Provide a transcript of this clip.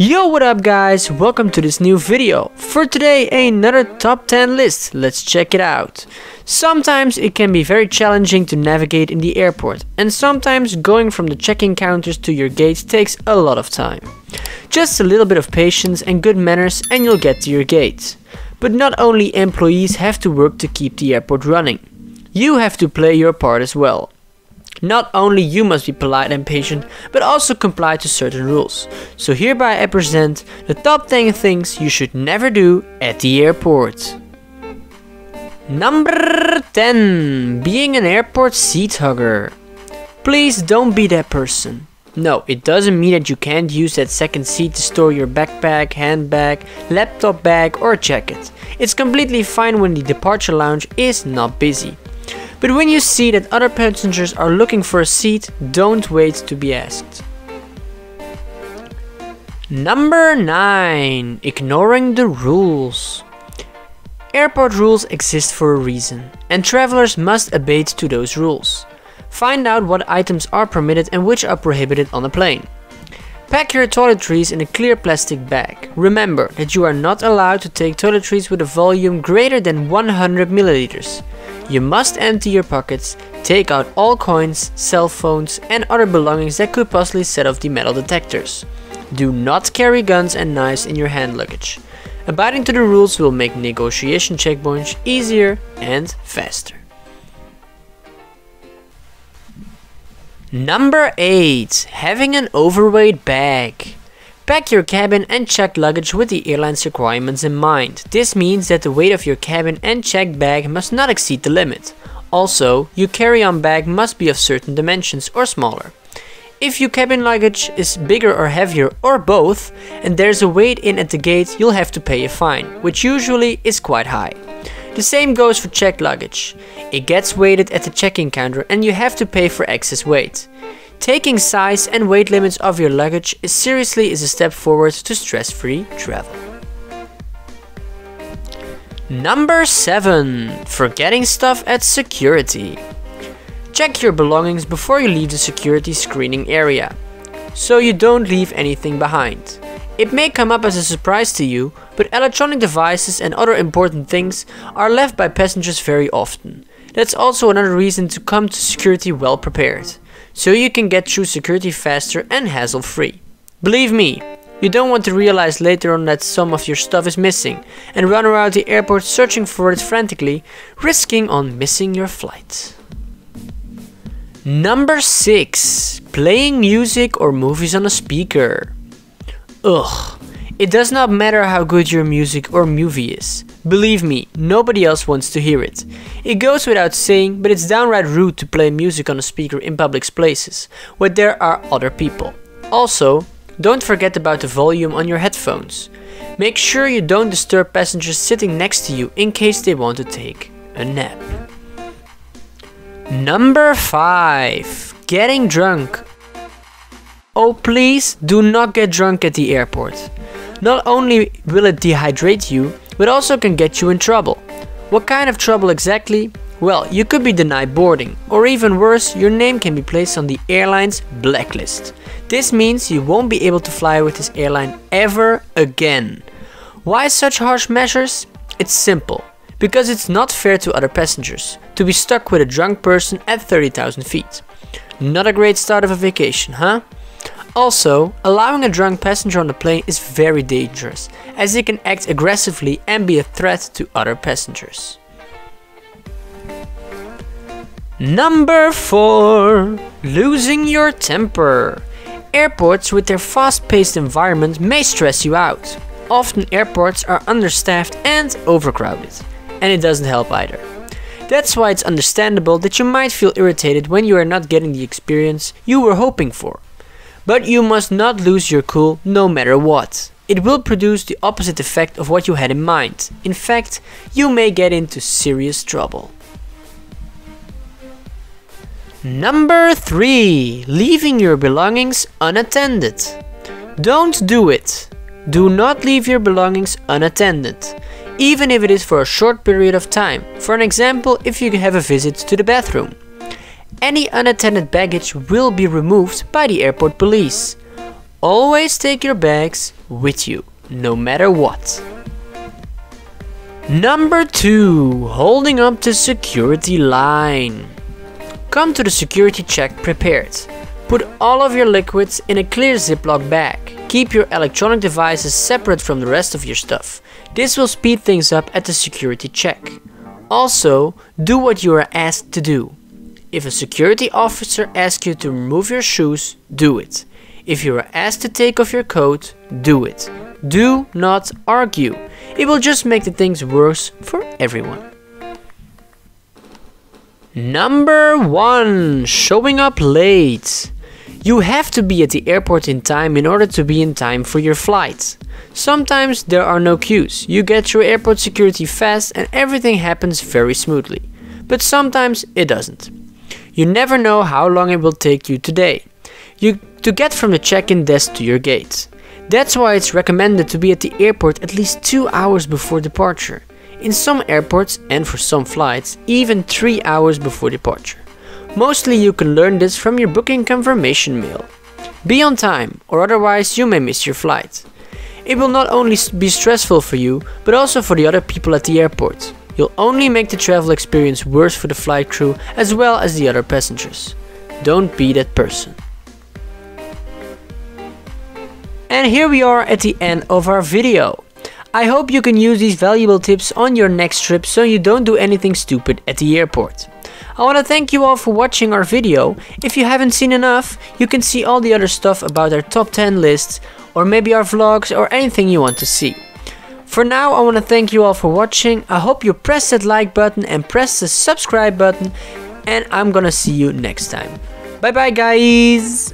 Yo what up guys, welcome to this new video. For today another top 10 list, let's check it out. Sometimes it can be very challenging to navigate in the airport and sometimes going from the check-in counters to your gate takes a lot of time. Just a little bit of patience and good manners and you'll get to your gate. But not only employees have to work to keep the airport running, you have to play your part as well. Not only you must be polite and patient, but also comply to certain rules. So hereby I present the top 10 things you should never do at the airport. Number 10. Being an airport seat hogger. Please don't be that person. No, it doesn't mean that you can't use that second seat to store your backpack, handbag, laptop bag or jacket. It's completely fine when the departure lounge is not busy. But when you see that other passengers are looking for a seat, don't wait to be asked. Number 9. Ignoring the rules. Airport rules exist for a reason, and travelers must abide to those rules. Find out what items are permitted and which are prohibited on a plane. Pack your toiletries in a clear plastic bag. Remember that you are not allowed to take toiletries with a volume greater than 100 milliliters. You must empty your pockets, take out all coins, cell phones and other belongings that could possibly set off the metal detectors. Do not carry guns and knives in your hand luggage. Abiding to the rules will make negotiation checkpoints easier and faster. Number 8. Having an overweight bag. Pack your cabin and checked luggage with the airline's requirements in mind. This means that the weight of your cabin and checked bag must not exceed the limit. Also, your carry-on bag must be of certain dimensions or smaller. If your cabin luggage is bigger or heavier or both, and there's a weight in at the gate, you'll have to pay a fine, which usually is quite high. The same goes for checked luggage. It gets weighted at the check-in counter and you have to pay for excess weight. Taking size and weight limits of your luggage is seriously is a step forward to stress-free travel. Number 7. Forgetting stuff at security. Check your belongings before you leave the security screening area, so you don't leave anything behind. It may come up as a surprise to you, but electronic devices and other important things are left by passengers very often. That's also another reason to come to security well prepared so you can get through security faster and hassle free. Believe me, you don't want to realize later on that some of your stuff is missing and run around the airport searching for it frantically, risking on missing your flight. Number 6. Playing music or movies on a speaker. Ugh. It does not matter how good your music or movie is. Believe me, nobody else wants to hear it. It goes without saying, but it's downright rude to play music on a speaker in public places, where there are other people. Also, don't forget about the volume on your headphones. Make sure you don't disturb passengers sitting next to you in case they want to take a nap. Number 5. Getting drunk. Oh please, do not get drunk at the airport. Not only will it dehydrate you, but also can get you in trouble. What kind of trouble exactly? Well, you could be denied boarding, or even worse, your name can be placed on the airline's blacklist. This means you won't be able to fly with this airline ever again. Why such harsh measures? It's simple. Because it's not fair to other passengers to be stuck with a drunk person at 30,000 feet. Not a great start of a vacation, huh? Also, allowing a drunk passenger on the plane is very dangerous, as he can act aggressively and be a threat to other passengers. Number 4. Losing your temper. Airports with their fast-paced environment may stress you out. Often airports are understaffed and overcrowded, and it doesn't help either. That's why it's understandable that you might feel irritated when you are not getting the experience you were hoping for. But you must not lose your cool no matter what. It will produce the opposite effect of what you had in mind. In fact, you may get into serious trouble. Number 3. Leaving your belongings unattended. Don't do it. Do not leave your belongings unattended, even if it is for a short period of time. For an example, if you have a visit to the bathroom. Any unattended baggage will be removed by the airport police. Always take your bags with you, no matter what. Number 2. Holding up the security line. Come to the security check prepared. Put all of your liquids in a clear Ziploc bag. Keep your electronic devices separate from the rest of your stuff. This will speed things up at the security check. Also, do what you are asked to do. If a security officer asks you to remove your shoes, do it. If you are asked to take off your coat, do it. Do not argue. It will just make the things worse for everyone. Number 1. Showing up late. You have to be at the airport in time in order to be in time for your flight. Sometimes there are no queues, you get through airport security fast and everything happens very smoothly. But sometimes it doesn't. You never know how long it will take you today you, to get from the check-in desk to your gate. That's why it's recommended to be at the airport at least 2 hours before departure. In some airports and for some flights, even 3 hours before departure. Mostly you can learn this from your booking confirmation mail. Be on time, or otherwise you may miss your flight. It will not only be stressful for you, but also for the other people at the airport. You'll only make the travel experience worse for the flight crew as well as the other passengers. Don't be that person. And here we are at the end of our video. I hope you can use these valuable tips on your next trip so you don't do anything stupid at the airport. I want to thank you all for watching our video. If you haven't seen enough, you can see all the other stuff about our top 10 lists or maybe our vlogs or anything you want to see. For now, I want to thank you all for watching. I hope you press that like button and press the subscribe button and I'm gonna see you next time. Bye bye guys!